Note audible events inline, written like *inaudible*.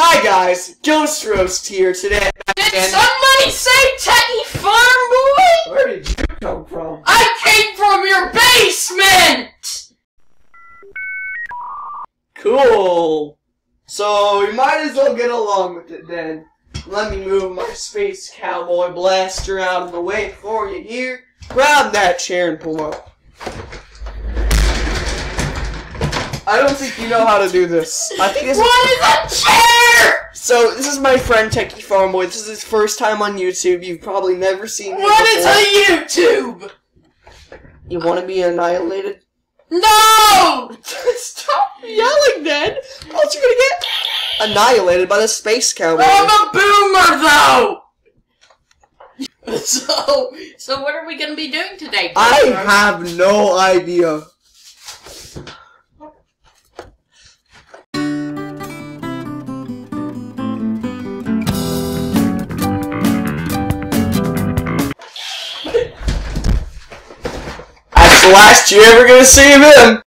Hi guys, Ghost Roast here today. Did And- somebody say Techy Farm Boy? Where did you come from? I came from your basement! Cool. So we might as well get along with it then. Let me move my space cowboy blaster out of the way for you here. Grab that chair and pull up. I don't think you know how to do this. I think this What is a chair? So this is my friend Techy Farm Boy. This is his first time on YouTube. You've probably never seen him What is a YouTube? You want to be annihilated? No! Stop yelling, then. Else you're gonna get annihilated by the space cowboy. I'm a boomer though! *laughs* So, so what are we gonna be doing today? I have no idea. The last you're ever gonna see of him.